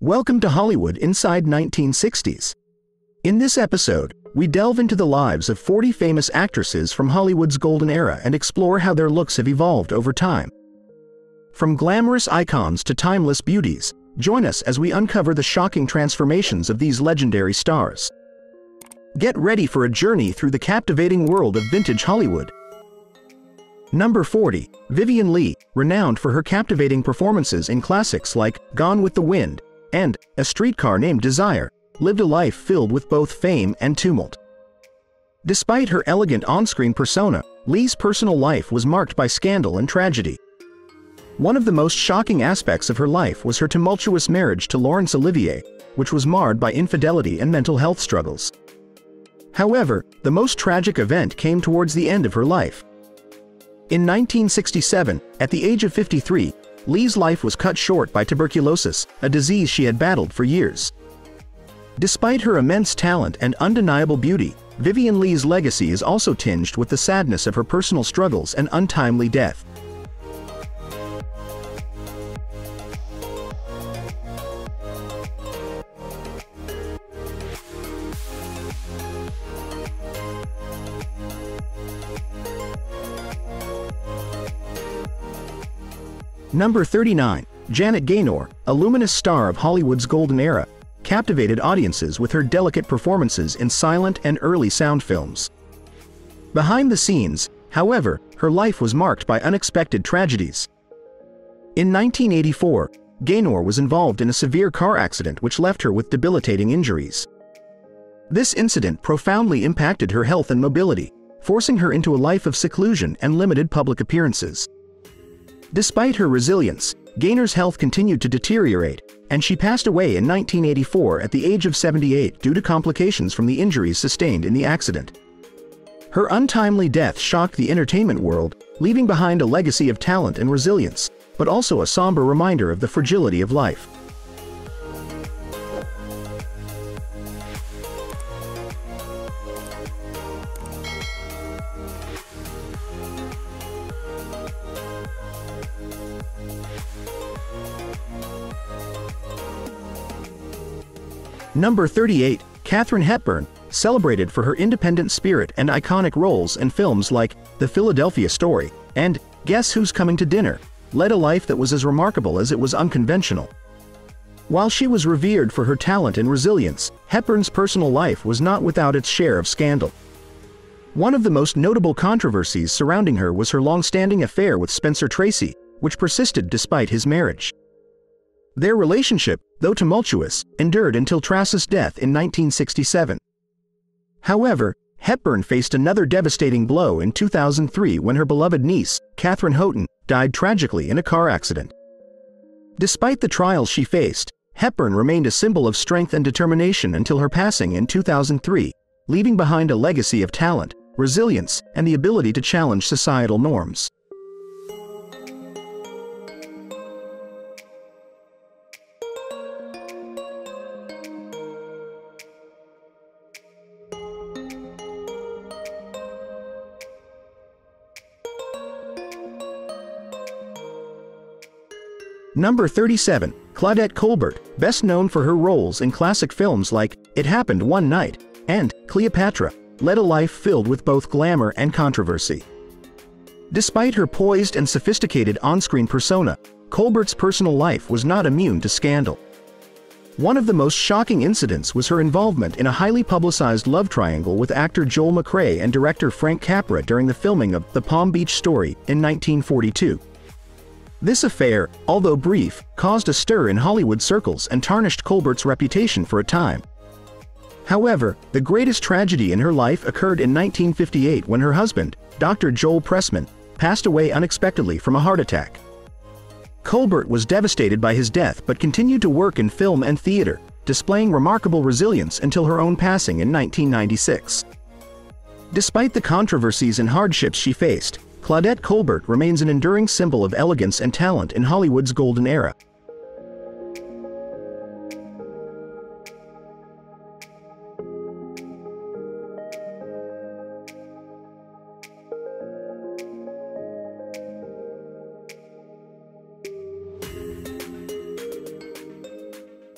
Welcome to Hollywood Inside 1960s. In this episode, we delve into the lives of 40 famous actresses from Hollywood's golden era and explore how their looks have evolved over time. From glamorous icons to timeless beauties, join us as we uncover the shocking transformations of these legendary stars. Get ready for a journey through the captivating world of vintage Hollywood. Number 40, Vivien Leigh, renowned for her captivating performances in classics like Gone with the Wind and A Streetcar Named Desire, lived a life filled with both fame and tumult. Despite her elegant on-screen persona, Leigh's personal life was marked by scandal and tragedy. One of the most shocking aspects of her life was her tumultuous marriage to Laurence Olivier, which was marred by infidelity and mental health struggles. However, the most tragic event came towards the end of her life. In 1967, at the age of 53, Leigh's life was cut short by tuberculosis, a disease she had battled for years. Despite her immense talent and undeniable beauty, Vivien Leigh's legacy is also tinged with the sadness of her personal struggles and untimely death. Number 39, Janet Gaynor, a luminous star of Hollywood's golden era, captivated audiences with her delicate performances in silent and early sound films. Behind the scenes, however, her life was marked by unexpected tragedies. In 1984, Gaynor was involved in a severe car accident which left her with debilitating injuries. This incident profoundly impacted her health and mobility, forcing her into a life of seclusion and limited public appearances. Despite her resilience, Gaynor's health continued to deteriorate, and she passed away in 1984 at the age of 78 due to complications from the injuries sustained in the accident. Her untimely death shocked the entertainment world, leaving behind a legacy of talent and resilience, but also a somber reminder of the fragility of life. Number 38, Katharine Hepburn, celebrated for her independent spirit and iconic roles in films like The Philadelphia Story and Guess Who's Coming to Dinner, led a life that was as remarkable as it was unconventional. While she was revered for her talent and resilience, Hepburn's personal life was not without its share of scandal. One of the most notable controversies surrounding her was her long-standing affair with Spencer Tracy, which persisted despite his marriage. Their relationship, though tumultuous, endured until Tracy's death in 1967. However, Hepburn faced another devastating blow in 2003 when her beloved niece, Katherine Houghton, died tragically in a car accident. Despite the trials she faced, Hepburn remained a symbol of strength and determination until her passing in 2003, leaving behind a legacy of talent, resilience, and the ability to challenge societal norms. Number 37, Claudette Colbert, best known for her roles in classic films like It Happened One Night and Cleopatra, led a life filled with both glamour and controversy. Despite her poised and sophisticated on-screen persona, Colbert's personal life was not immune to scandal. One of the most shocking incidents was her involvement in a highly publicized love triangle with actor Joel McCrea and director Frank Capra during the filming of The Palm Beach Story in 1942. This affair, although brief, caused a stir in Hollywood circles and tarnished Colbert's reputation for a time. However, the greatest tragedy in her life occurred in 1958 when her husband, Dr. Joel Pressman, passed away unexpectedly from a heart attack. Colbert was devastated by his death but continued to work in film and theater, displaying remarkable resilience until her own passing in 1996. Despite the controversies and hardships she faced, Claudette Colbert remains an enduring symbol of elegance and talent in Hollywood's golden era.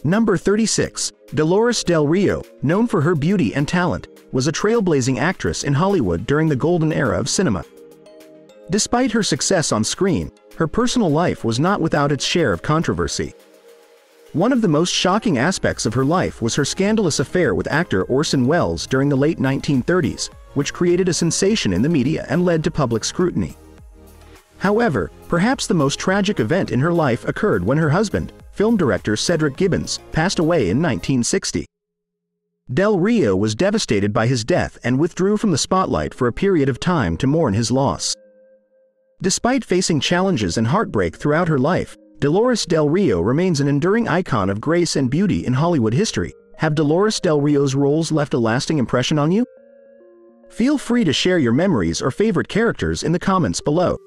Number 36. Dolores Del Rio, known for her beauty and talent, was a trailblazing actress in Hollywood during the golden era of cinema. Despite her success on screen, her personal life was not without its share of controversy. One of the most shocking aspects of her life was her scandalous affair with actor Orson Welles during the late 1930s, which created a sensation in the media and led to public scrutiny. However, perhaps the most tragic event in her life occurred when her husband, film director Cedric Gibbons, passed away in 1960. Del Rio was devastated by his death and withdrew from the spotlight for a period of time to mourn his loss. Despite facing challenges and heartbreak throughout her life, Dolores Del Rio remains an enduring icon of grace and beauty in Hollywood history. Have Dolores Del Rio's roles left a lasting impression on you? Feel free to share your memories or favorite characters in the comments below.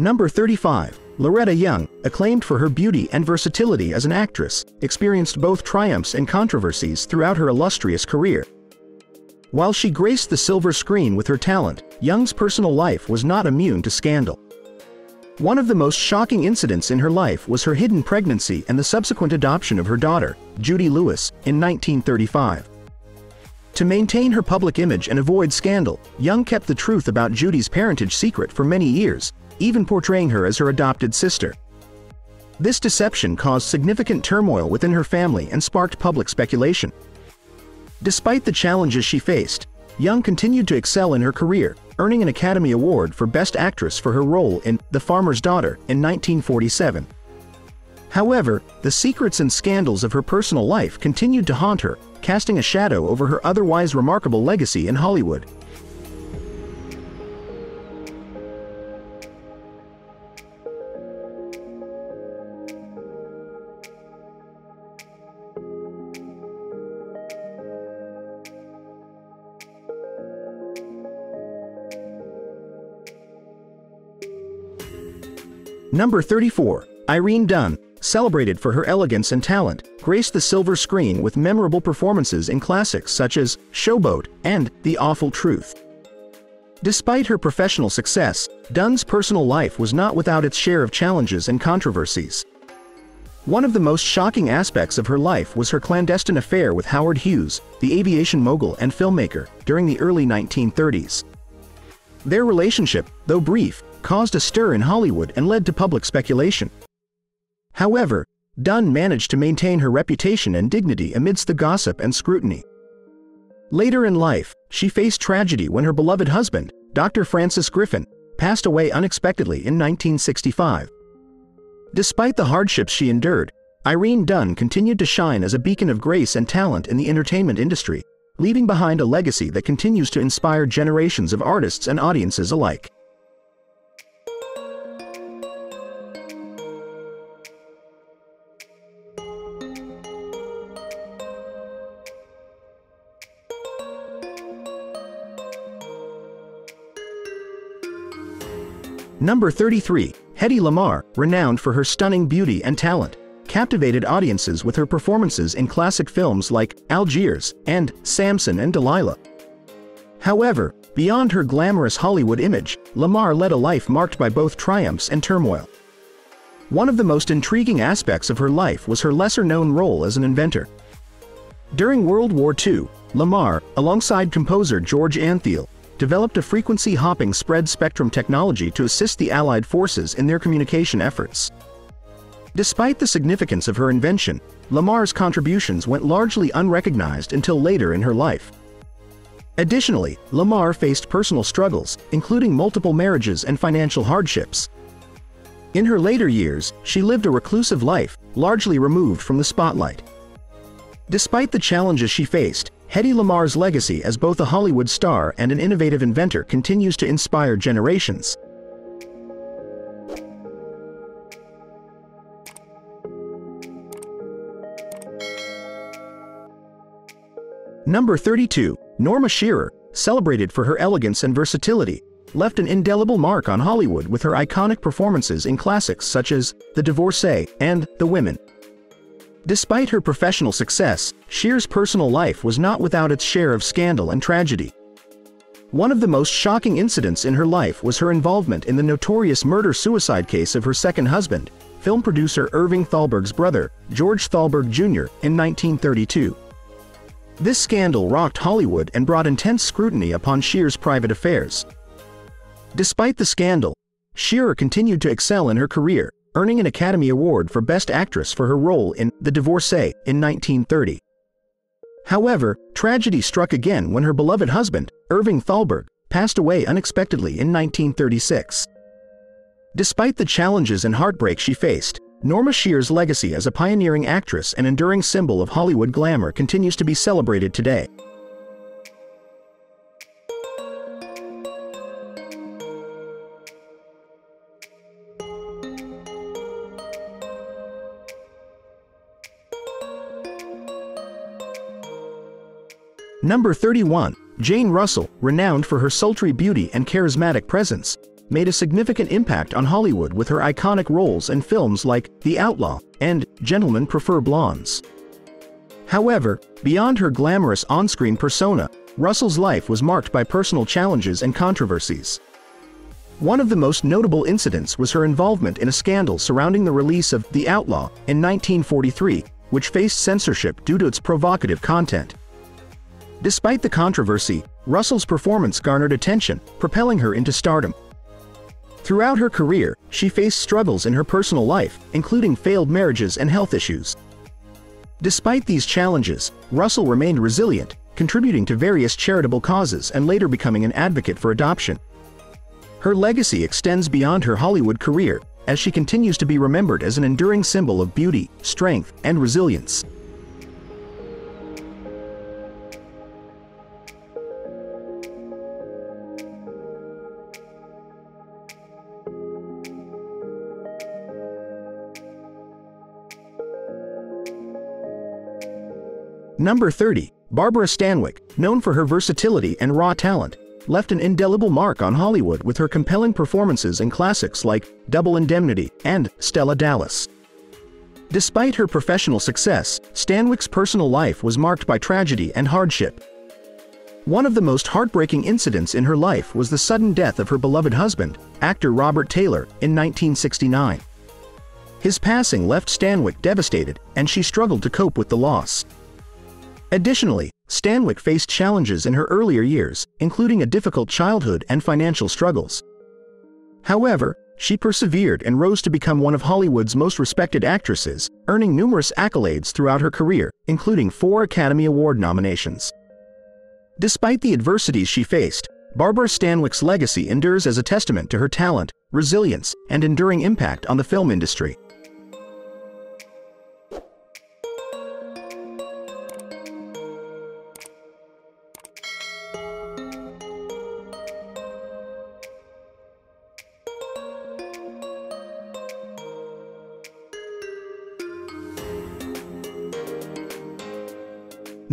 Number 35. Loretta Young, acclaimed for her beauty and versatility as an actress, experienced both triumphs and controversies throughout her illustrious career. While she graced the silver screen with her talent, Young's personal life was not immune to scandal. One of the most shocking incidents in her life was her hidden pregnancy and the subsequent adoption of her daughter, Judy Lewis, in 1935. To maintain her public image and avoid scandal, Young kept the truth about Judy's parentage secret for many years, even portraying her as her adopted sister. This deception caused significant turmoil within her family and sparked public speculation. Despite the challenges she faced, Young continued to excel in her career, earning an Academy Award for Best Actress for her role in The Farmer's Daughter in 1947. However, the secrets and scandals of her personal life continued to haunt her, casting a shadow over her otherwise remarkable legacy in Hollywood. Number 34. Irene Dunne, celebrated for her elegance and talent, graced the silver screen with memorable performances in classics such as Showboat and The Awful Truth. Despite her professional success, Dunne's personal life was not without its share of challenges and controversies. One of the most shocking aspects of her life was her clandestine affair with Howard Hughes, the aviation mogul and filmmaker, during the early 1930s. Their relationship, though brief, caused a stir in Hollywood and led to public speculation. However, Dunne managed to maintain her reputation and dignity amidst the gossip and scrutiny. Later in life, she faced tragedy when her beloved husband, Dr. Francis Griffin, passed away unexpectedly in 1965. Despite the hardships she endured, Irene Dunne continued to shine as a beacon of grace and talent in the entertainment industry, leaving behind a legacy that continues to inspire generations of artists and audiences alike. Number 33, Hedy Lamarr, renowned for her stunning beauty and talent, captivated audiences with her performances in classic films like Algiers and Samson and Delilah. However, beyond her glamorous Hollywood image, Lamarr led a life marked by both triumphs and turmoil. One of the most intriguing aspects of her life was her lesser-known role as an inventor. During World War II, Lamarr, alongside composer George Antheil, developed a frequency-hopping spread-spectrum technology to assist the Allied forces in their communication efforts. Despite the significance of her invention, Lamarr's contributions went largely unrecognized until later in her life. Additionally, Lamar faced personal struggles, including multiple marriages and financial hardships. In her later years, she lived a reclusive life, largely removed from the spotlight. Despite the challenges she faced, Hedy Lamarr's legacy as both a Hollywood star and an innovative inventor continues to inspire generations. Number 32, Norma Shearer, celebrated for her elegance and versatility, left an indelible mark on Hollywood with her iconic performances in classics such as The Divorcee and The Women. Despite her professional success, Shear's personal life was not without its share of scandal and tragedy. One of the most shocking incidents in her life was her involvement in the notorious murder-suicide case of her second husband, film producer Irving Thalberg's brother, George Thalberg Jr., in 1932. This scandal rocked Hollywood and brought intense scrutiny upon Shear's private affairs. Despite the scandal, Shearer continued to excel in her career, earning an Academy Award for Best Actress for her role in The Divorcee in 1930. However, tragedy struck again when her beloved husband, Irving Thalberg, passed away unexpectedly in 1936. Despite the challenges and heartbreak she faced, Norma Shear's legacy as a pioneering actress and enduring symbol of Hollywood glamour continues to be celebrated today. Number 31. Jane Russell, renowned for her sultry beauty and charismatic presence, made a significant impact on Hollywood with her iconic roles in films like The Outlaw and Gentlemen Prefer Blondes. However, beyond her glamorous on-screen persona, Russell's life was marked by personal challenges and controversies. One of the most notable incidents was her involvement in a scandal surrounding the release of The Outlaw in 1943, which faced censorship due to its provocative content. Despite the controversy, Russell's performance garnered attention, propelling her into stardom. Throughout her career, she faced struggles in her personal life, including failed marriages and health issues. Despite these challenges, Russell remained resilient, contributing to various charitable causes and later becoming an advocate for adoption. Her legacy extends beyond her Hollywood career, as she continues to be remembered as an enduring symbol of beauty, strength, and resilience. Number 30. Barbara Stanwyck, known for her versatility and raw talent, left an indelible mark on Hollywood with her compelling performances in classics like Double Indemnity and Stella Dallas. Despite her professional success, Stanwyck's personal life was marked by tragedy and hardship. One of the most heartbreaking incidents in her life was the sudden death of her beloved husband, actor Robert Taylor, in 1969. His passing left Stanwyck devastated, and she struggled to cope with the loss. Additionally, Stanwyck faced challenges in her earlier years, including a difficult childhood and financial struggles. However, she persevered and rose to become one of Hollywood's most respected actresses, earning numerous accolades throughout her career, including four Academy Award nominations. Despite the adversities she faced, Barbara Stanwyck's legacy endures as a testament to her talent, resilience, and enduring impact on the film industry.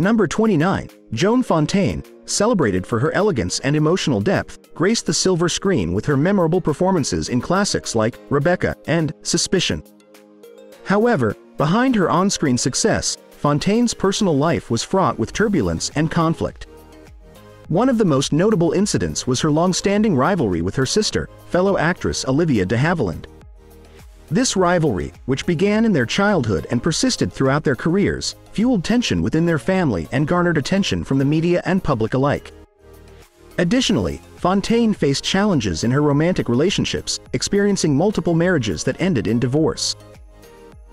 Number 29, Joan Fontaine, celebrated for her elegance and emotional depth, graced the silver screen with her memorable performances in classics like Rebecca and Suspicion. However, behind her on-screen success, Fontaine's personal life was fraught with turbulence and conflict. One of the most notable incidents was her long-standing rivalry with her sister, fellow actress Olivia de Havilland. This rivalry, which began in their childhood and persisted throughout their careers, fueled tension within their family and garnered attention from the media and public alike. Additionally, Fontaine faced challenges in her romantic relationships, experiencing multiple marriages that ended in divorce.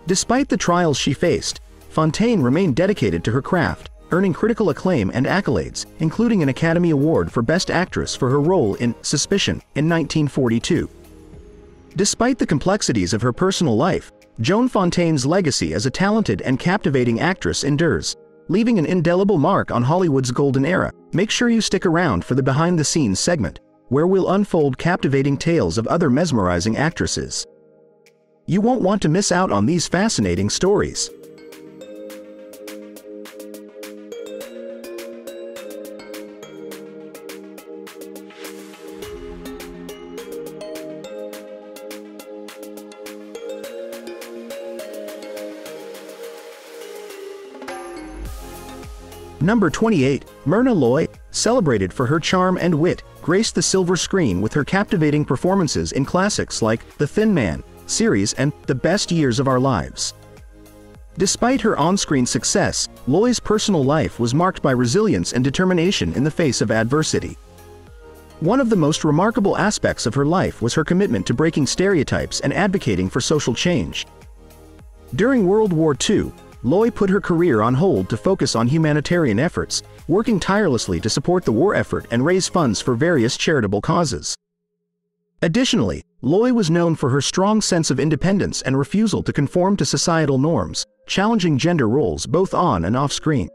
Despite the trials she faced, Fontaine remained dedicated to her craft, earning critical acclaim and accolades, including an Academy Award for Best Actress for her role in Suspicion in 1942. Despite the complexities of her personal life, Joan Fontaine's legacy as a talented and captivating actress endures, leaving an indelible mark on Hollywood's golden era. Make sure you stick around for the behind-the-scenes segment, where we'll unfold captivating tales of other mesmerizing actresses. You won't want to miss out on these fascinating stories. Number 28, Myrna Loy, celebrated for her charm and wit, graced the silver screen with her captivating performances in classics like The Thin Man series and The Best Years of Our Lives. Despite her on-screen success, Loy's personal life was marked by resilience and determination in the face of adversity. One of the most remarkable aspects of her life was her commitment to breaking stereotypes and advocating for social change. During World War II, Loy put her career on hold to focus on humanitarian efforts, working tirelessly to support the war effort and raise funds for various charitable causes. Additionally, Loy was known for her strong sense of independence and refusal to conform to societal norms, challenging gender roles both on and off screen.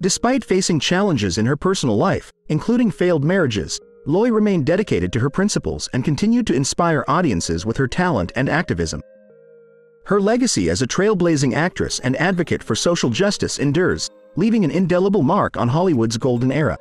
Despite facing challenges in her personal life, including failed marriages, Loy remained dedicated to her principles and continued to inspire audiences with her talent and activism. Her legacy as a trailblazing actress and advocate for social justice endures, leaving an indelible mark on Hollywood's golden era.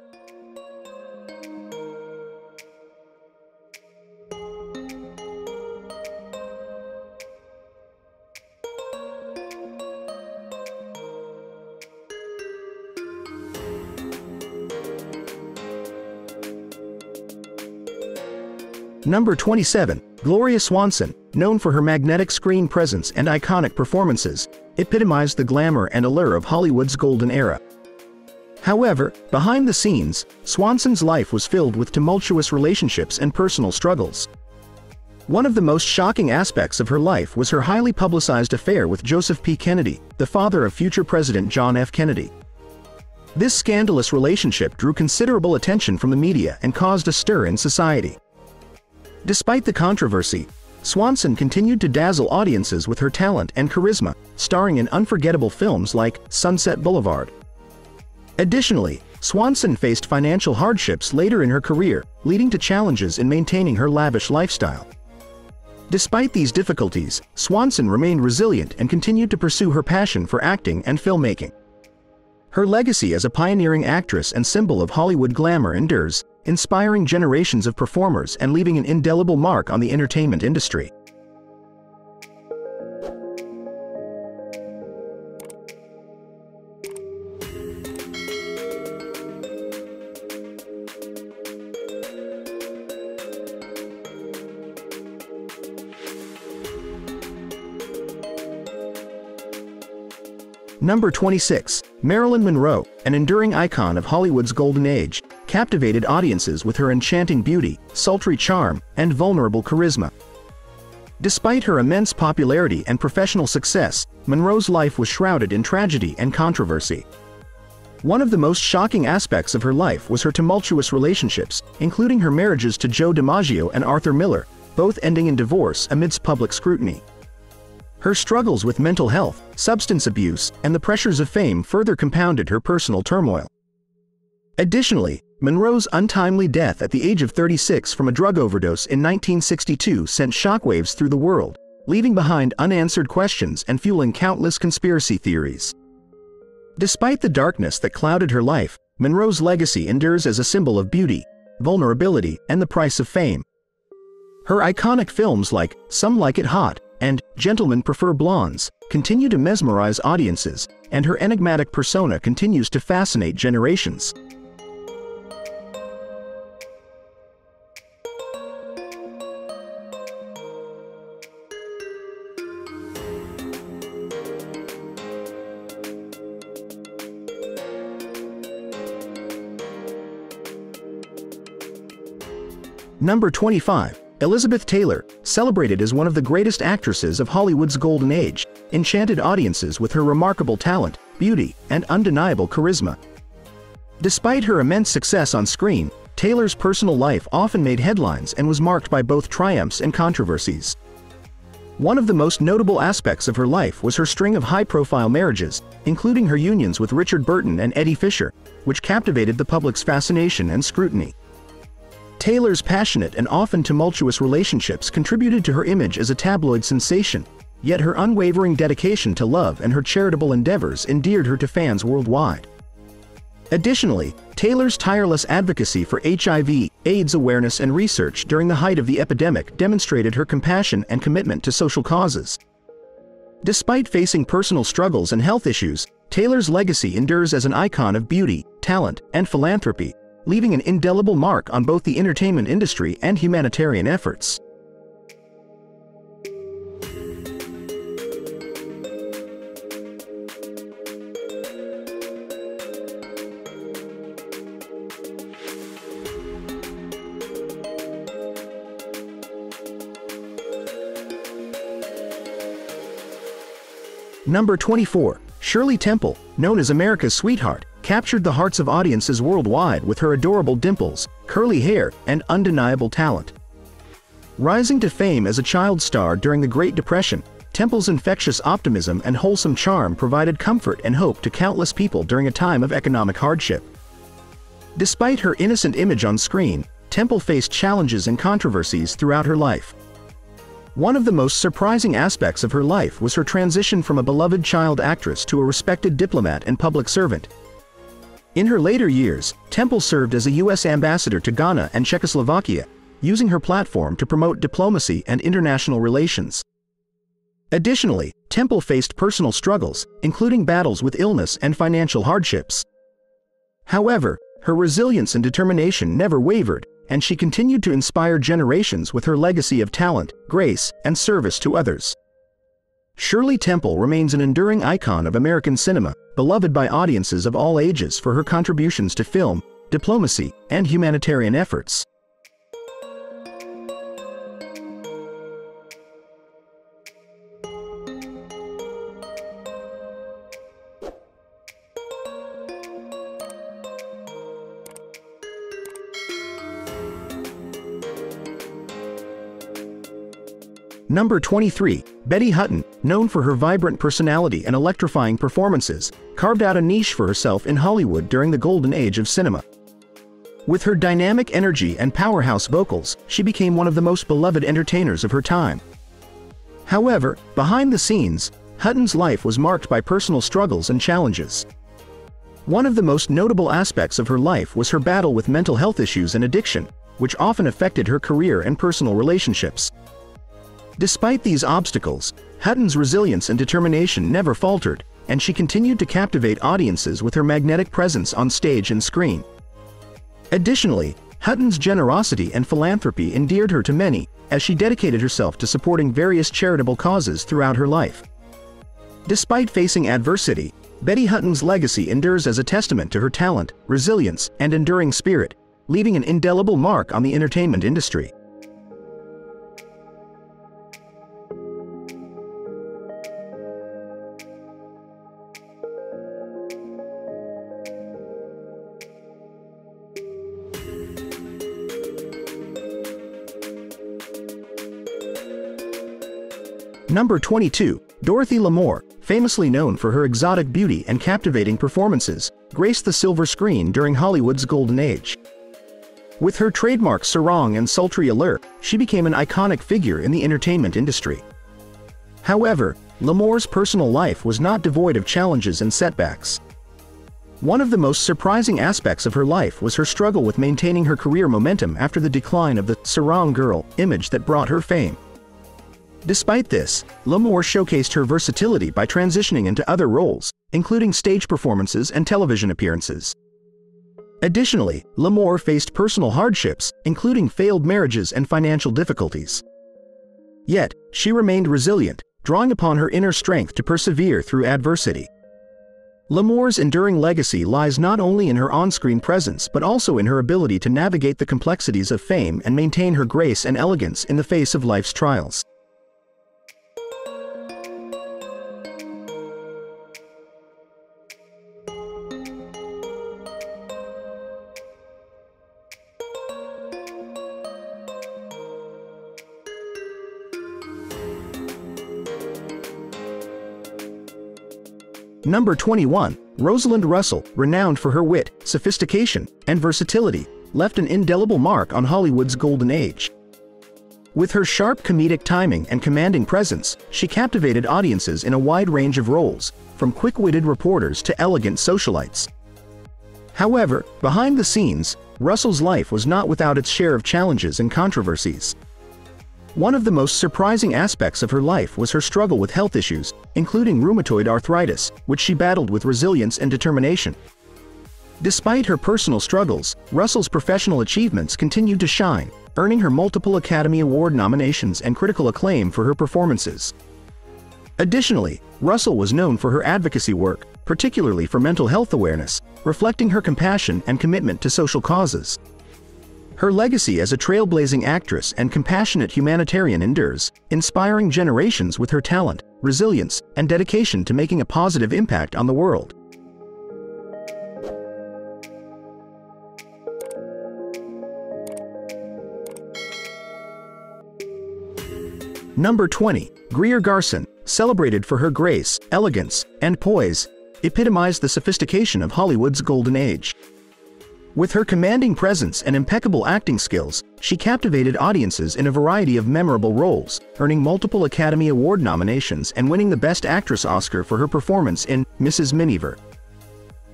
Number 27, Gloria Swanson, known for her magnetic screen presence and iconic performances, epitomized the glamour and allure of Hollywood's golden era. However, behind the scenes, Swanson's life was filled with tumultuous relationships and personal struggles. One of the most shocking aspects of her life was her highly publicized affair with Joseph P. Kennedy, the father of future President John F. Kennedy. This scandalous relationship drew considerable attention from the media and caused a stir in society. Despite the controversy, Swanson continued to dazzle audiences with her talent and charisma, starring in unforgettable films like Sunset Boulevard. Additionally, Swanson faced financial hardships later in her career, leading to challenges in maintaining her lavish lifestyle. Despite these difficulties, Swanson remained resilient and continued to pursue her passion for acting and filmmaking. Her legacy as a pioneering actress and symbol of Hollywood glamour endures, inspiring generations of performers and leaving an indelible mark on the entertainment industry. Number 26, Marilyn Monroe, an enduring icon of Hollywood's golden age, captivated audiences with her enchanting beauty, sultry charm, and vulnerable charisma. Despite her immense popularity and professional success, Monroe's life was shrouded in tragedy and controversy. One of the most shocking aspects of her life was her tumultuous relationships, including her marriages to Joe DiMaggio and Arthur Miller, both ending in divorce amidst public scrutiny. Her struggles with mental health, substance abuse, and the pressures of fame further compounded her personal turmoil. Additionally, Monroe's untimely death at the age of 36 from a drug overdose in 1962 sent shockwaves through the world, leaving behind unanswered questions and fueling countless conspiracy theories. Despite the darkness that clouded her life, Monroe's legacy endures as a symbol of beauty, vulnerability, and the price of fame. Her iconic films like Some Like It Hot and Gentlemen Prefer Blondes continue to mesmerize audiences, and her enigmatic persona continues to fascinate generations. Number 25. Elizabeth Taylor, celebrated as one of the greatest actresses of Hollywood's golden age, enchanted audiences with her remarkable talent, beauty, and undeniable charisma. Despite her immense success on screen, Taylor's personal life often made headlines and was marked by both triumphs and controversies. One of the most notable aspects of her life was her string of high-profile marriages, including her unions with Richard Burton and Eddie Fisher, which captivated the public's fascination and scrutiny. Taylor's passionate and often tumultuous relationships contributed to her image as a tabloid sensation, yet her unwavering dedication to love and her charitable endeavors endeared her to fans worldwide. Additionally, Taylor's tireless advocacy for HIV, AIDS awareness and research during the height of the epidemic demonstrated her compassion and commitment to social causes. Despite facing personal struggles and health issues, Taylor's legacy endures as an icon of beauty, talent, and philanthropy, leaving an indelible mark on both the entertainment industry and humanitarian efforts. Number 24. Shirley Temple, known as America's sweetheart, captured the hearts of audiences worldwide with her adorable dimples, curly hair, and undeniable talent. Rising to fame as a child star during the Great Depression, Temple's infectious optimism and wholesome charm provided comfort and hope to countless people during a time of economic hardship. Despite her innocent image on screen, Temple faced challenges and controversies throughout her life. One of the most surprising aspects of her life was her transition from a beloved child actress to a respected diplomat and public servant. In her later years, Temple served as a U.S. ambassador to Ghana and Czechoslovakia, using her platform to promote diplomacy and international relations. Additionally, Temple faced personal struggles, including battles with illness and financial hardships. However, her resilience and determination never wavered, and she continued to inspire generations with her legacy of talent, grace, and service to others. Shirley Temple remains an enduring icon of American cinema, beloved by audiences of all ages for her contributions to film, diplomacy, and humanitarian efforts. Number 23, Betty Hutton, known for her vibrant personality and electrifying performances, carved out a niche for herself in Hollywood during the golden age of cinema. With her dynamic energy and powerhouse vocals, she became one of the most beloved entertainers of her time. However, behind the scenes, Hutton's life was marked by personal struggles and challenges. One of the most notable aspects of her life was her battle with mental health issues and addiction, which often affected her career and personal relationships. Despite these obstacles, Hutton's resilience and determination never faltered, and she continued to captivate audiences with her magnetic presence on stage and screen. Additionally, Hutton's generosity and philanthropy endeared her to many, as she dedicated herself to supporting various charitable causes throughout her life. Despite facing adversity, Betty Hutton's legacy endures as a testament to her talent, resilience, and enduring spirit, leaving an indelible mark on the entertainment industry. Number 22. Dorothy Lamour, famously known for her exotic beauty and captivating performances, graced the silver screen during Hollywood's golden age. With her trademark sarong and sultry allure, she became an iconic figure in the entertainment industry. However, Lamour's personal life was not devoid of challenges and setbacks. One of the most surprising aspects of her life was her struggle with maintaining her career momentum after the decline of the sarong girl image that brought her fame. Despite this, Lamour showcased her versatility by transitioning into other roles, including stage performances and television appearances. Additionally, Lamour faced personal hardships, including failed marriages and financial difficulties. Yet, she remained resilient, drawing upon her inner strength to persevere through adversity. Lamour's enduring legacy lies not only in her on-screen presence but also in her ability to navigate the complexities of fame and maintain her grace and elegance in the face of life's trials. Number 21, Rosalind Russell, renowned for her wit, sophistication, and versatility, left an indelible mark on Hollywood's golden age. With her sharp comedic timing and commanding presence, she captivated audiences in a wide range of roles, from quick-witted reporters to elegant socialites. However, behind the scenes, Russell's life was not without its share of challenges and controversies. One of the most surprising aspects of her life was her struggle with health issues, including rheumatoid arthritis, which she battled with resilience and determination. Despite her personal struggles, Russell's professional achievements continued to shine, earning her multiple Academy Award nominations and critical acclaim for her performances. Additionally, Russell was known for her advocacy work, particularly for mental health awareness, reflecting her compassion and commitment to social causes. Her legacy as a trailblazing actress and compassionate humanitarian endures, inspiring generations with her talent, resilience, and dedication to making a positive impact on the world. Number 20. Greer Garson, celebrated for her grace, elegance, and poise, epitomized the sophistication of Hollywood's golden age. With her commanding presence and impeccable acting skills, she captivated audiences in a variety of memorable roles, earning multiple Academy Award nominations and winning the Best Actress Oscar for her performance in Mrs. Miniver.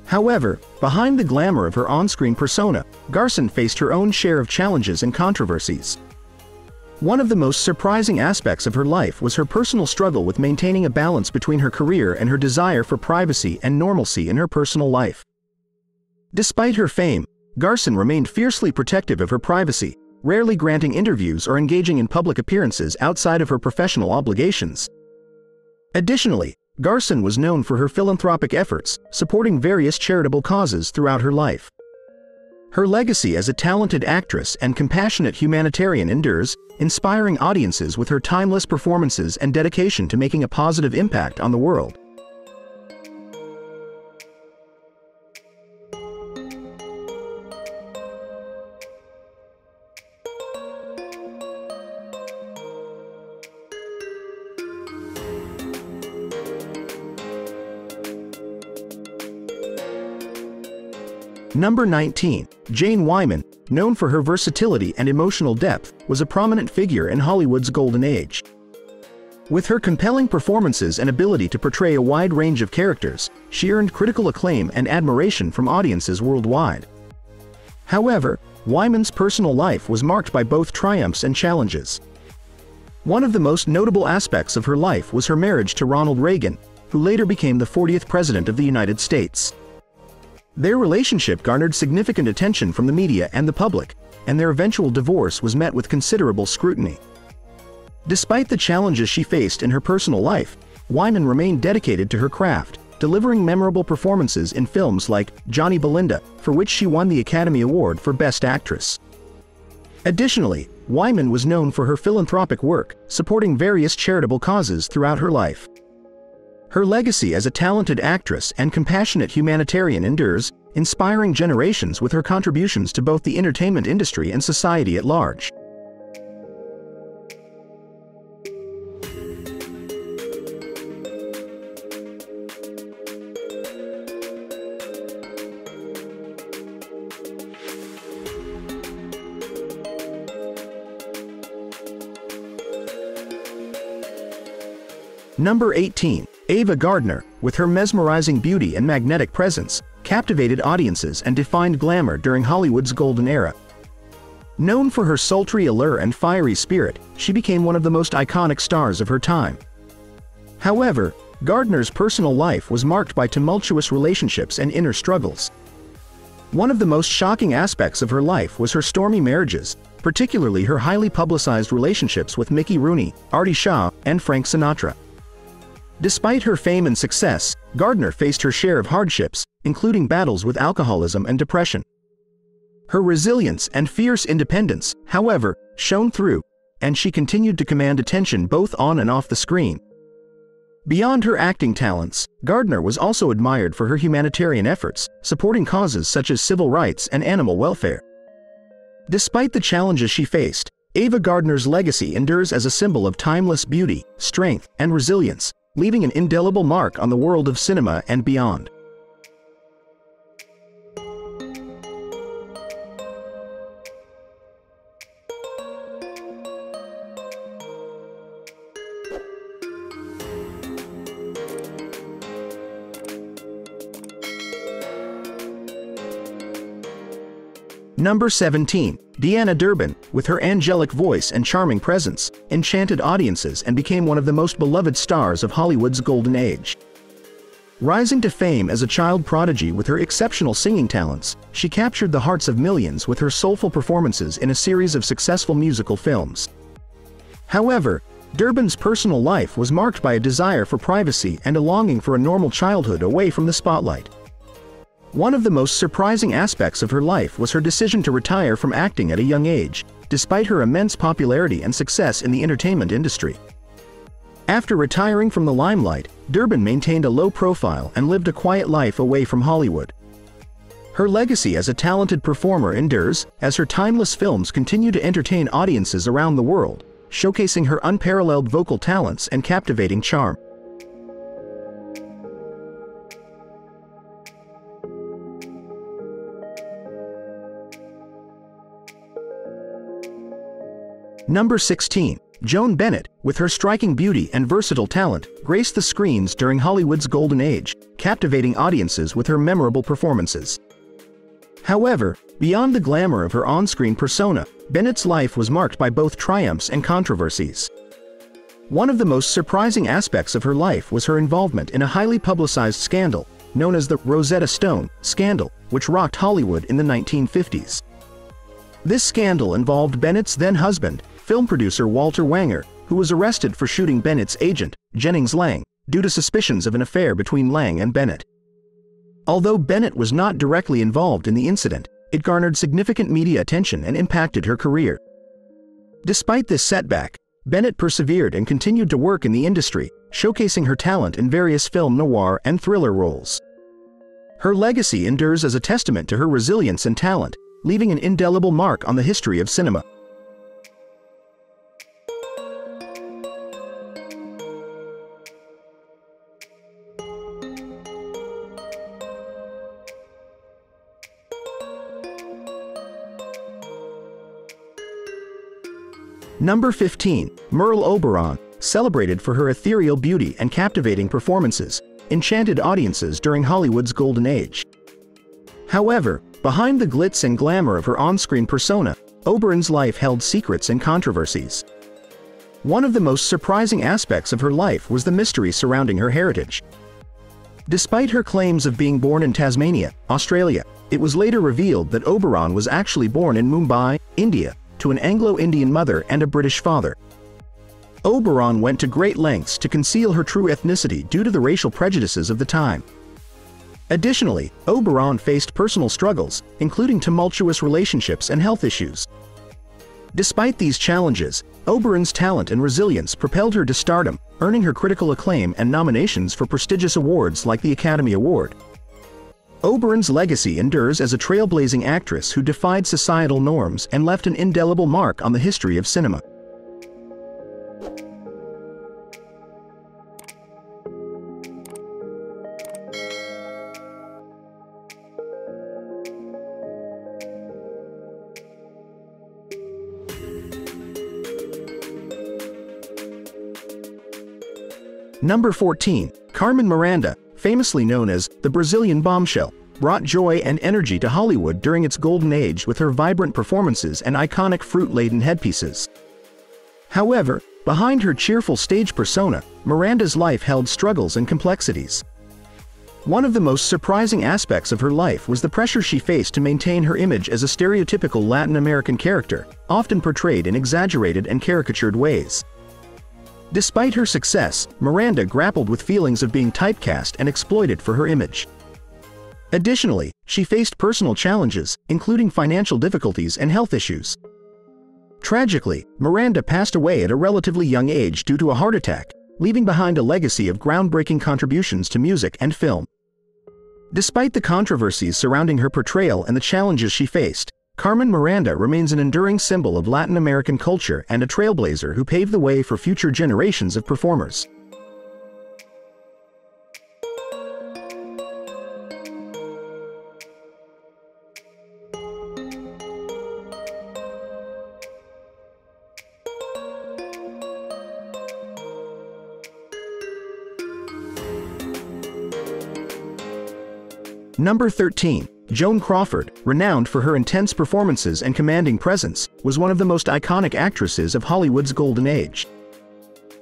However, behind the glamour of her on-screen persona, Garson faced her own share of challenges and controversies. One of the most surprising aspects of her life was her personal struggle with maintaining a balance between her career and her desire for privacy and normalcy in her personal life. Despite her fame, Garson remained fiercely protective of her privacy, rarely granting interviews or engaging in public appearances outside of her professional obligations. Additionally, Garson was known for her philanthropic efforts, supporting various charitable causes throughout her life. Her legacy as a talented actress and compassionate humanitarian endures, inspiring audiences with her timeless performances and dedication to making a positive impact on the world. Number 19. Jane Wyman, known for her versatility and emotional depth, was a prominent figure in Hollywood's golden age. With her compelling performances and ability to portray a wide range of characters, she earned critical acclaim and admiration from audiences worldwide. However, Wyman's personal life was marked by both triumphs and challenges. One of the most notable aspects of her life was her marriage to Ronald Reagan, who later became the 40th President of the United States. Their relationship garnered significant attention from the media and the public, and their eventual divorce was met with considerable scrutiny. Despite the challenges she faced in her personal life, Wyman remained dedicated to her craft, delivering memorable performances in films like Johnny Belinda, for which she won the Academy Award for Best Actress. Additionally, Wyman was known for her philanthropic work, supporting various charitable causes throughout her life. Her legacy as a talented actress and compassionate humanitarian endures, inspiring generations with her contributions to both the entertainment industry and society at large. Number 18. Ava Gardner, with her mesmerizing beauty and magnetic presence, captivated audiences and defined glamour during Hollywood's golden era. Known for her sultry allure and fiery spirit, she became one of the most iconic stars of her time. However, Gardner's personal life was marked by tumultuous relationships and inner struggles. One of the most shocking aspects of her life was her stormy marriages, particularly her highly publicized relationships with Mickey Rooney, Artie Shaw, and Frank Sinatra. Despite her fame and success, Gardner faced her share of hardships, including battles with alcoholism and depression. Her resilience and fierce independence, however, shone through, and she continued to command attention both on and off the screen. Beyond her acting talents, Gardner was also admired for her humanitarian efforts, supporting causes such as civil rights and animal welfare. Despite the challenges she faced, Ava Gardner's legacy endures as a symbol of timeless beauty, strength, and resilience, leaving an indelible mark on the world of cinema and beyond. Number 17. Deanna Durbin, with her angelic voice and charming presence, enchanted audiences and became one of the most beloved stars of Hollywood's golden age. Rising to fame as a child prodigy with her exceptional singing talents, she captured the hearts of millions with her soulful performances in a series of successful musical films. However, Durbin's personal life was marked by a desire for privacy and a longing for a normal childhood away from the spotlight. One of the most surprising aspects of her life was her decision to retire from acting at a young age, despite her immense popularity and success in the entertainment industry. After retiring from the limelight, Durbin maintained a low profile and lived a quiet life away from Hollywood. Her legacy as a talented performer endures as her timeless films continue to entertain audiences around the world, showcasing her unparalleled vocal talents and captivating charm. Number 16. Joan Bennett, with her striking beauty and versatile talent, graced the screens during Hollywood's golden age, captivating audiences with her memorable performances. However, beyond the glamour of her on-screen persona, Bennett's life was marked by both triumphs and controversies. One of the most surprising aspects of her life was her involvement in a highly publicized scandal, known as the Rosetta Stone scandal, which rocked Hollywood in the 1950s. This scandal involved Bennett's then-husband, film producer Walter Wanger, who was arrested for shooting Bennett's agent, Jennings Lang, due to suspicions of an affair between Lang and Bennett. Although Bennett was not directly involved in the incident, it garnered significant media attention and impacted her career. Despite this setback, Bennett persevered and continued to work in the industry, showcasing her talent in various film noir and thriller roles. Her legacy endures as a testament to her resilience and talent, leaving an indelible mark on the history of cinema. Number 15, Merle Oberon, celebrated for her ethereal beauty and captivating performances, enchanted audiences during Hollywood's golden age. However, behind the glitz and glamour of her on-screen persona, Oberon's life held secrets and controversies. One of the most surprising aspects of her life was the mystery surrounding her heritage. Despite her claims of being born in Tasmania, Australia, it was later revealed that Oberon was actually born in Mumbai, India, to an Anglo-Indian mother and a British father. Oberon went to great lengths to conceal her true ethnicity due to the racial prejudices of the time. Additionally, Oberon faced personal struggles, including tumultuous relationships and health issues. Despite these challenges, Oberon's talent and resilience propelled her to stardom, earning her critical acclaim and nominations for prestigious awards like the Academy Award. Oberon's legacy endures as a trailblazing actress who defied societal norms and left an indelible mark on the history of cinema. Number 14. Carmen Miranda, famously known as the Brazilian bombshell, brought joy and energy to Hollywood during its golden age with her vibrant performances and iconic fruit-laden headpieces. However, behind her cheerful stage persona, Miranda's life held struggles and complexities. One of the most surprising aspects of her life was the pressure she faced to maintain her image as a stereotypical Latin American character, often portrayed in exaggerated and caricatured ways. Despite her success, Miranda grappled with feelings of being typecast and exploited for her image. Additionally, she faced personal challenges, including financial difficulties and health issues. Tragically, Miranda passed away at a relatively young age due to a heart attack, leaving behind a legacy of groundbreaking contributions to music and film. Despite the controversies surrounding her portrayal and the challenges she faced, Carmen Miranda remains an enduring symbol of Latin American culture and a trailblazer who paved the way for future generations of performers. Number 13. Joan Crawford, renowned for her intense performances and commanding presence, was one of the most iconic actresses of Hollywood's golden age.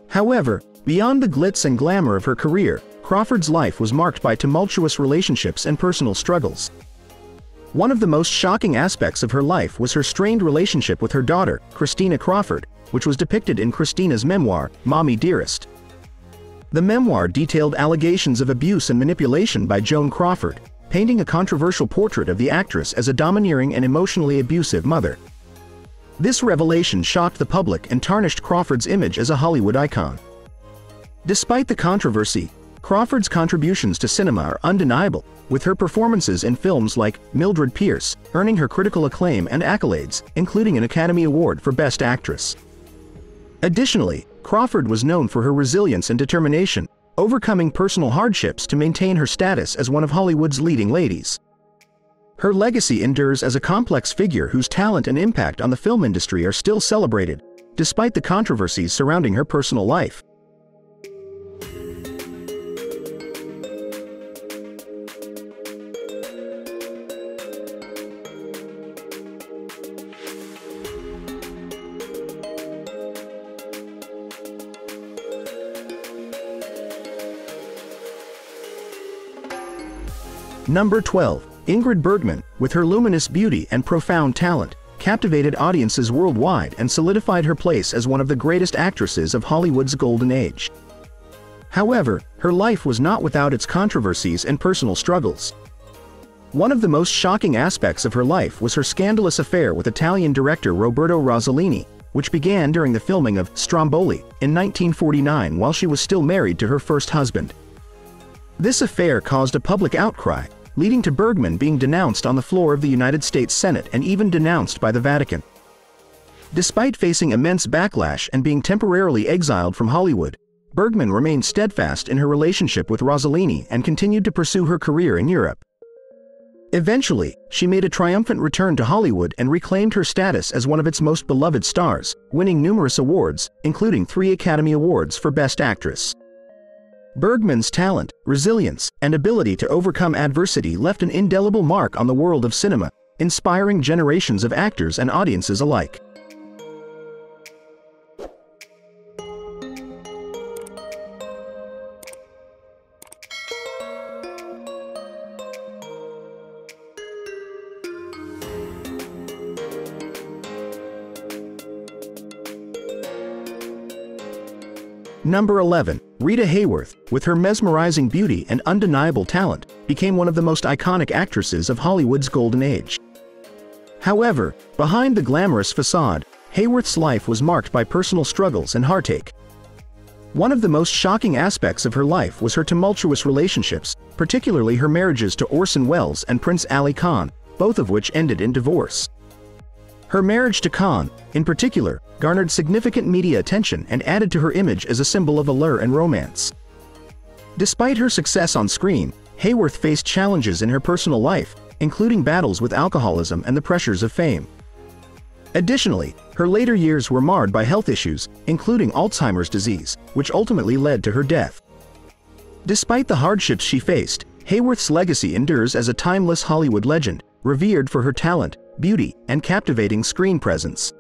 However, beyond the glitz and glamour of her career, Crawford's life was marked by tumultuous relationships and personal struggles. One of the most shocking aspects of her life was her strained relationship with her daughter, Christina Crawford, which was depicted in Christina's memoir, Mommy Dearest. The memoir detailed allegations of abuse and manipulation by Joan Crawford, painting a controversial portrait of the actress as a domineering and emotionally abusive mother. This revelation shocked the public and tarnished Crawford's image as a Hollywood icon. Despite the controversy, Crawford's contributions to cinema are undeniable, with her performances in films like Mildred Pierce earning her critical acclaim and accolades, including an Academy Award for Best Actress. Additionally, Crawford was known for her resilience and determination, overcoming personal hardships to maintain her status as one of Hollywood's leading ladies. Her legacy endures as a complex figure whose talent and impact on the film industry are still celebrated, despite the controversies surrounding her personal life. Number 12. Ingrid Bergman, with her luminous beauty and profound talent, captivated audiences worldwide and solidified her place as one of the greatest actresses of Hollywood's golden age. However, her life was not without its controversies and personal struggles. One of the most shocking aspects of her life was her scandalous affair with Italian director Roberto Rossellini, which began during the filming of Stromboli in 1949 while she was still married to her first husband. This affair caused a public outcry, leading to Bergman being denounced on the floor of the United States Senate and even denounced by the Vatican. Despite facing immense backlash and being temporarily exiled from Hollywood, Bergman remained steadfast in her relationship with Rossellini and continued to pursue her career in Europe. Eventually, she made a triumphant return to Hollywood and reclaimed her status as one of its most beloved stars, winning numerous awards, including three Academy Awards for Best Actress. Bergman's talent, resilience, and ability to overcome adversity left an indelible mark on the world of cinema, inspiring generations of actors and audiences alike. Number 11. Rita Hayworth, with her mesmerizing beauty and undeniable talent, became one of the most iconic actresses of Hollywood's golden age. However, behind the glamorous facade, Hayworth's life was marked by personal struggles and heartache. One of the most shocking aspects of her life was her tumultuous relationships, particularly her marriages to Orson Welles and Prince Ali Khan, both of which ended in divorce. Her marriage to Khan, in particular, garnered significant media attention and added to her image as a symbol of allure and romance. Despite her success on screen, Hayworth faced challenges in her personal life, including battles with alcoholism and the pressures of fame. Additionally, her later years were marred by health issues, including Alzheimer's disease, which ultimately led to her death. Despite the hardships she faced, Hayworth's legacy endures as a timeless Hollywood legend, revered for her talent, beauty, and captivating screen presence.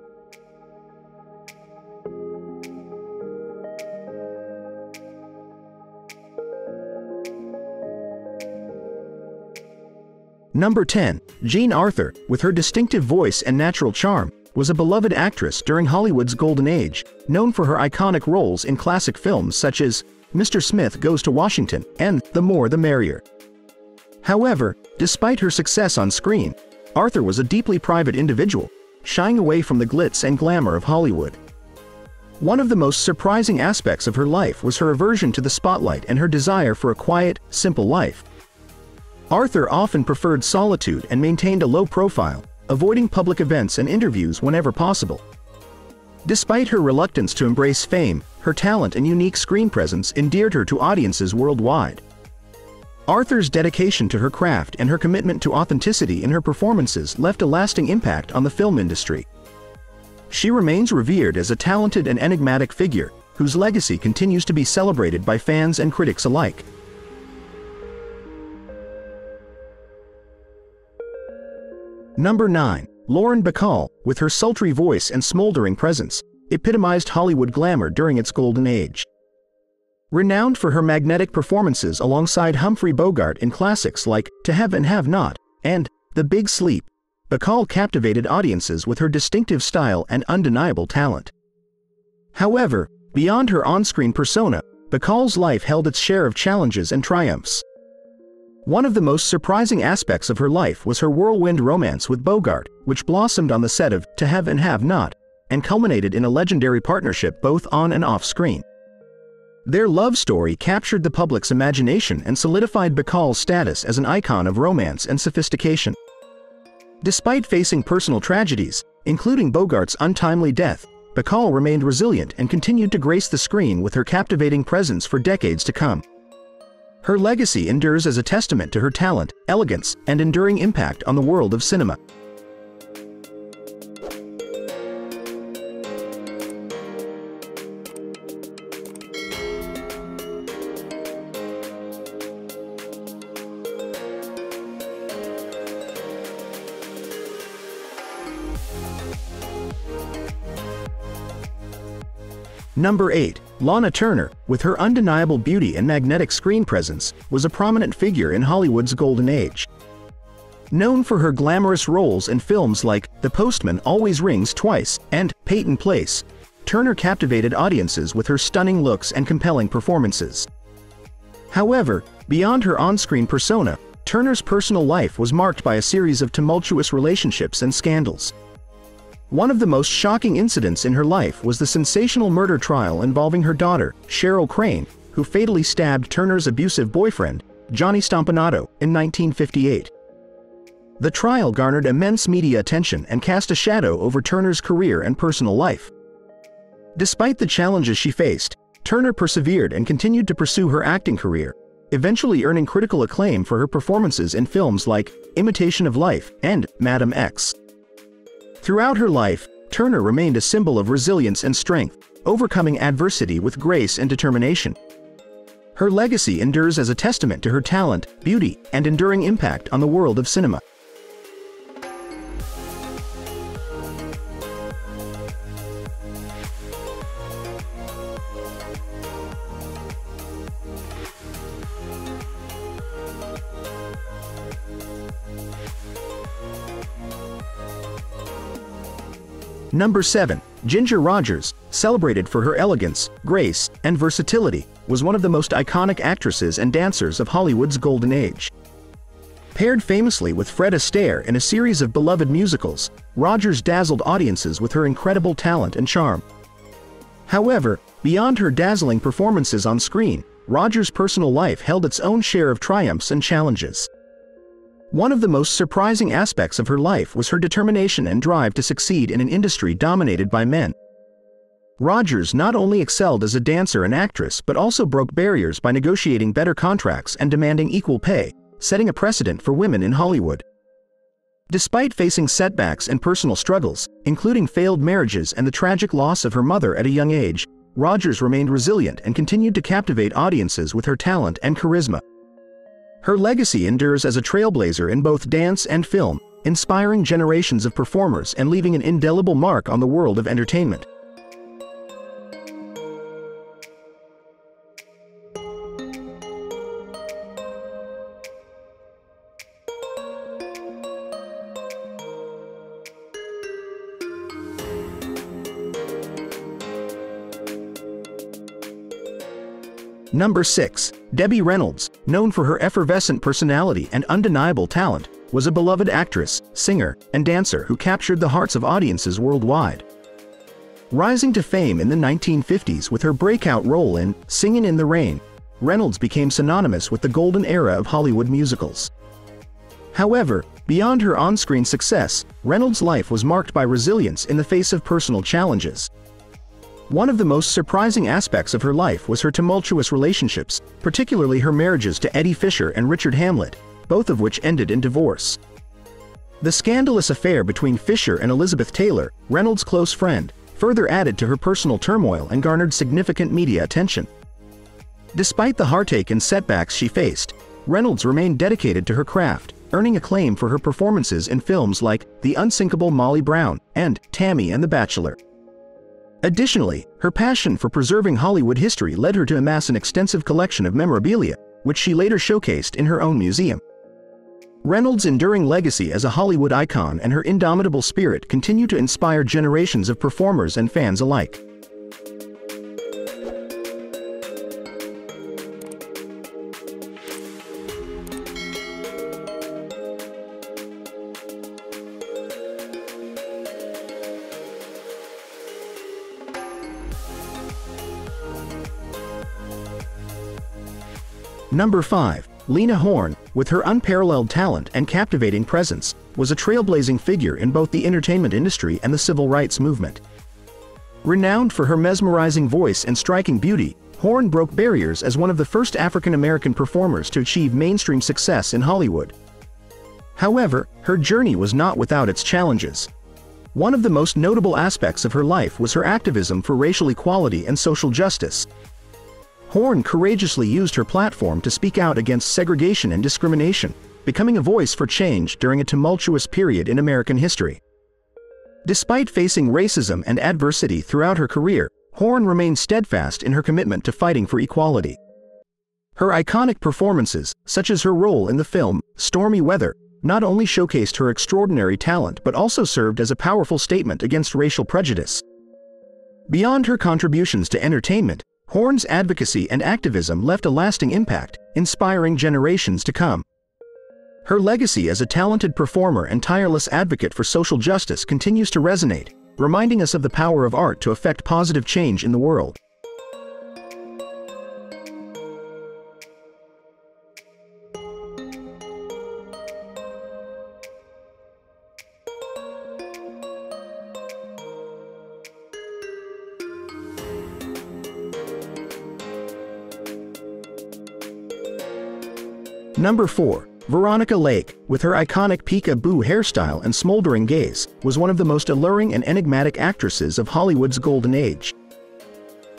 Number 10. Jean Arthur, with her distinctive voice and natural charm, was a beloved actress during Hollywood's golden age, known for her iconic roles in classic films such as Mr. Smith Goes to Washington and The More the Merrier. However, despite her success on screen, Arthur was a deeply private individual, shying away from the glitz and glamour of Hollywood. One of the most surprising aspects of her life was her aversion to the spotlight and her desire for a quiet, simple life. Arthur often preferred solitude and maintained a low profile, avoiding public events and interviews whenever possible. Despite her reluctance to embrace fame, her talent and unique screen presence endeared her to audiences worldwide. Arthur's dedication to her craft and her commitment to authenticity in her performances left a lasting impact on the film industry. She remains revered as a talented and enigmatic figure, whose legacy continues to be celebrated by fans and critics alike. Number 9. Lauren Bacall, with her sultry voice and smoldering presence, epitomized Hollywood glamour during its golden age. Renowned for her magnetic performances alongside Humphrey Bogart in classics like To Have and Have Not and The Big Sleep, Bacall captivated audiences with her distinctive style and undeniable talent. However, beyond her on-screen persona, Bacall's life held its share of challenges and triumphs. One of the most surprising aspects of her life was her whirlwind romance with Bogart, which blossomed on the set of To Have and Have Not, and culminated in a legendary partnership both on and off screen. Their love story captured the public's imagination and solidified Bacall's status as an icon of romance and sophistication. Despite facing personal tragedies, including Bogart's untimely death, Bacall remained resilient and continued to grace the screen with her captivating presence for decades to come. Her legacy endures as a testament to her talent, elegance, and enduring impact on the world of cinema. Number 8. Lana Turner, with her undeniable beauty and magnetic screen presence, was a prominent figure in Hollywood's golden age. Known for her glamorous roles in films like The Postman Always Rings Twice and Peyton Place, Turner captivated audiences with her stunning looks and compelling performances. However, beyond her on-screen persona, Turner's personal life was marked by a series of tumultuous relationships and scandals. One of the most shocking incidents in her life was the sensational murder trial involving her daughter, Cheryl Crane, who fatally stabbed Turner's abusive boyfriend, Johnny Stompanato, in 1958. The trial garnered immense media attention and cast a shadow over Turner's career and personal life. Despite the challenges she faced, Turner persevered and continued to pursue her acting career, eventually earning critical acclaim for her performances in films like Imitation of Life and Madame X. Throughout her life, Turner remained a symbol of resilience and strength, overcoming adversity with grace and determination. Her legacy endures as a testament to her talent, beauty, and enduring impact on the world of cinema. Number 7. Ginger Rogers, celebrated for her elegance, grace, and versatility, was one of the most iconic actresses and dancers of Hollywood's golden age. Paired famously with Fred Astaire in a series of beloved musicals, Rogers dazzled audiences with her incredible talent and charm. However, beyond her dazzling performances on screen, Rogers' personal life held its own share of triumphs and challenges. One of the most surprising aspects of her life was her determination and drive to succeed in an industry dominated by men. Rogers not only excelled as a dancer and actress but also broke barriers by negotiating better contracts and demanding equal pay, setting a precedent for women in Hollywood. Despite facing setbacks and personal struggles, including failed marriages and the tragic loss of her mother at a young age, Rogers remained resilient and continued to captivate audiences with her talent and charisma. Her legacy endures as a trailblazer in both dance and film, inspiring generations of performers and leaving an indelible mark on the world of entertainment. Number 6. Debbie Reynolds, known for her effervescent personality and undeniable talent, was a beloved actress, singer, and dancer who captured the hearts of audiences worldwide. Rising to fame in the 1950s with her breakout role in Singin' in the Rain, Reynolds became synonymous with the golden era of Hollywood musicals. However, beyond her on-screen success, Reynolds' life was marked by resilience in the face of personal challenges. One of the most surprising aspects of her life was her tumultuous relationships, particularly her marriages to Eddie Fisher and Richard Hamlett, both of which ended in divorce. The scandalous affair between Fisher and Elizabeth Taylor, Reynolds' close friend, further added to her personal turmoil and garnered significant media attention. Despite the heartache and setbacks she faced, Reynolds remained dedicated to her craft, earning acclaim for her performances in films like The Unsinkable Molly Brown and Tammy and the Bachelor. Additionally, her passion for preserving Hollywood history led her to amass an extensive collection of memorabilia, which she later showcased in her own museum. Reynolds' enduring legacy as a Hollywood icon and her indomitable spirit continue to inspire generations of performers and fans alike. Number 5. Lena Horne, with her unparalleled talent and captivating presence, was a trailblazing figure in both the entertainment industry and the civil rights movement. Renowned for her mesmerizing voice and striking beauty, Horne broke barriers as one of the first African American performers to achieve mainstream success in Hollywood. However, her journey was not without its challenges. One of the most notable aspects of her life was her activism for racial equality and social justice, Horne courageously used her platform to speak out against segregation and discrimination, becoming a voice for change during a tumultuous period in American history. Despite facing racism and adversity throughout her career, Horne remained steadfast in her commitment to fighting for equality. Her iconic performances, such as her role in the film Stormy Weather, not only showcased her extraordinary talent but also served as a powerful statement against racial prejudice. Beyond her contributions to entertainment, Horne's advocacy and activism left a lasting impact, inspiring generations to come. Her legacy as a talented performer and tireless advocate for social justice continues to resonate, reminding us of the power of art to affect positive change in the world. Number 4. Veronica Lake, with her iconic peek-a-boo hairstyle and smoldering gaze, was one of the most alluring and enigmatic actresses of Hollywood's golden age.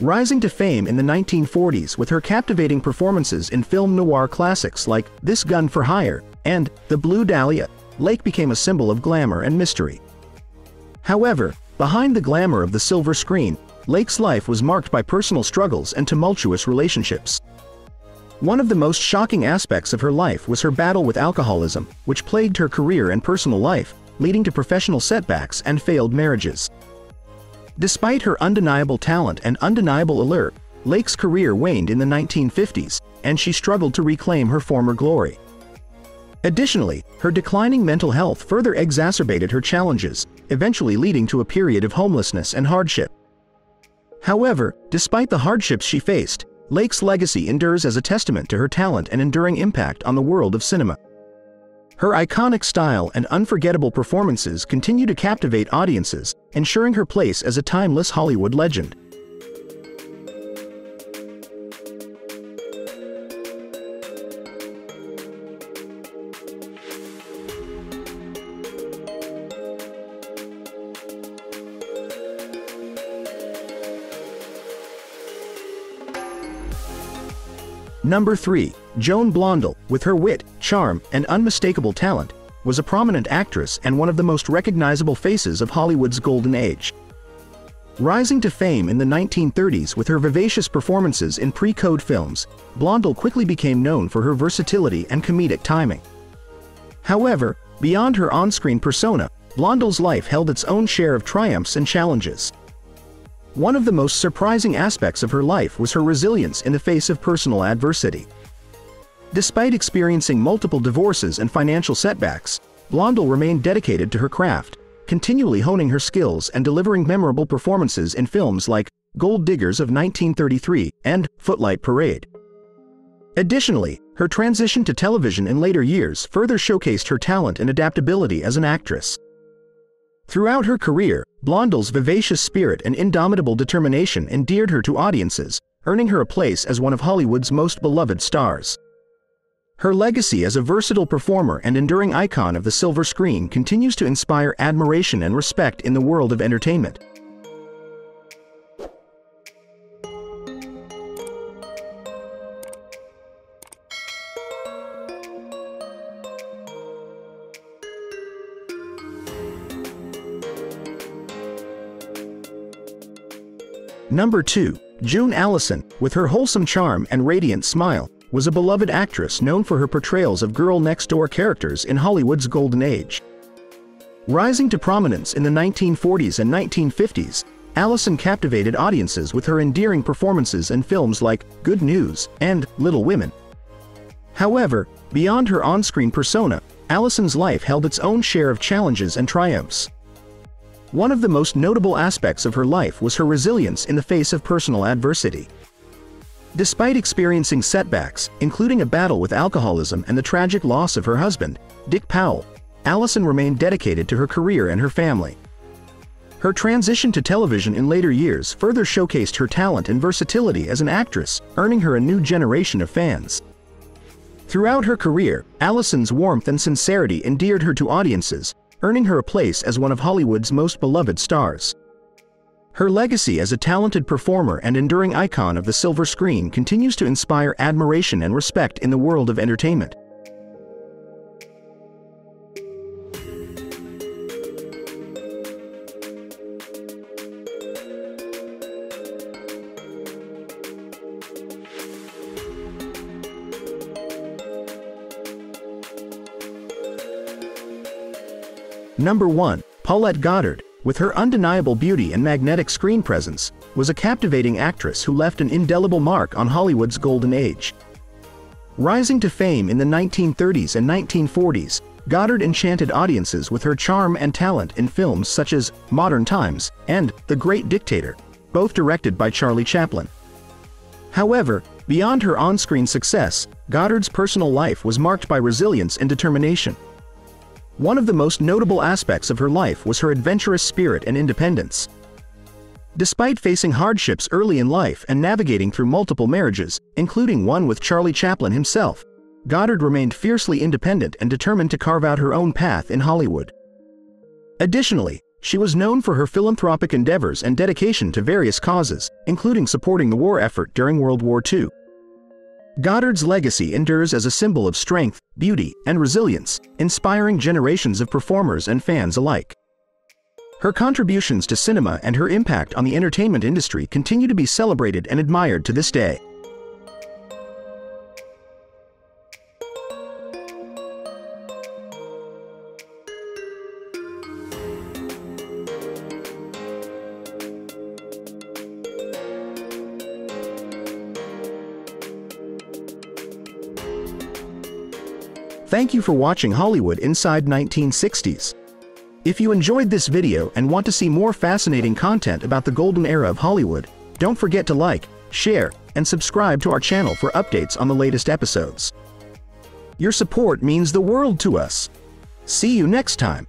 Rising to fame in the 1940s with her captivating performances in film noir classics like This Gun for Hire and The Blue Dahlia, Lake became a symbol of glamour and mystery. However, behind the glamour of the silver screen, Lake's life was marked by personal struggles and tumultuous relationships. One of the most shocking aspects of her life was her battle with alcoholism, which plagued her career and personal life, leading to professional setbacks and failed marriages. Despite her undeniable talent and undeniable allure, Lake's career waned in the 1950s, and she struggled to reclaim her former glory. Additionally, her declining mental health further exacerbated her challenges, eventually leading to a period of homelessness and hardship. However, despite the hardships she faced, Lake's legacy endures as a testament to her talent and enduring impact on the world of cinema. Her iconic style and unforgettable performances continue to captivate audiences, ensuring her place as a timeless Hollywood legend. Number 3. Joan Blondell, with her wit, charm, and unmistakable talent, was a prominent actress and one of the most recognizable faces of Hollywood's golden age. Rising to fame in the 1930s with her vivacious performances in pre-code films, Blondell quickly became known for her versatility and comedic timing. However, beyond her on-screen persona, Blondell's life held its own share of triumphs and challenges. One of the most surprising aspects of her life was her resilience in the face of personal adversity. Despite experiencing multiple divorces and financial setbacks, Blondell remained dedicated to her craft, continually honing her skills and delivering memorable performances in films like Gold Diggers of 1933 and Footlight Parade. Additionally, her transition to television in later years further showcased her talent and adaptability as an actress. Throughout her career, Blondell's vivacious spirit and indomitable determination endeared her to audiences, earning her a place as one of Hollywood's most beloved stars. Her legacy as a versatile performer and enduring icon of the silver screen continues to inspire admiration and respect in the world of entertainment. Number 2. June Allyson, with her wholesome charm and radiant smile, was a beloved actress known for her portrayals of girl next door characters in Hollywood's golden age. Rising to prominence in the 1940s and 1950s, Allyson captivated audiences with her endearing performances in films like Good News and Little Women. However, beyond her on-screen persona, Allyson's life held its own share of challenges and triumphs. One of the most notable aspects of her life was her resilience in the face of personal adversity. Despite experiencing setbacks, including a battle with alcoholism and the tragic loss of her husband, Dick Powell, Allyson remained dedicated to her career and her family. Her transition to television in later years further showcased her talent and versatility as an actress, earning her a new generation of fans. Throughout her career, Allyson's warmth and sincerity endeared her to audiences, earning her a place as one of Hollywood's most beloved stars. Her legacy as a talented performer and enduring icon of the silver screen continues to inspire admiration and respect in the world of entertainment. Number 1. Paulette Goddard, with her undeniable beauty and magnetic screen presence, was a captivating actress who left an indelible mark on Hollywood's golden age. Rising to fame in the 1930s and 1940s, Goddard enchanted audiences with her charm and talent in films such as Modern Times and The Great Dictator, both directed by Charlie Chaplin. However, beyond her on-screen success, Goddard's personal life was marked by resilience and determination. One of the most notable aspects of her life was her adventurous spirit and independence. Despite facing hardships early in life and navigating through multiple marriages, including one with Charlie Chaplin himself, Goddard remained fiercely independent and determined to carve out her own path in Hollywood. Additionally, she was known for her philanthropic endeavors and dedication to various causes, including supporting the war effort during World War II. Goddard's legacy endures as a symbol of strength, beauty, and resilience, inspiring generations of performers and fans alike. Her contributions to cinema and her impact on the entertainment industry continue to be celebrated and admired to this day. Thank you for watching Hollywood Inside 1960s. If you enjoyed this video and want to see more fascinating content about the golden era of Hollywood, don't forget to like, share, and subscribe to our channel for updates on the latest episodes. Your support means the world to us. See you next time.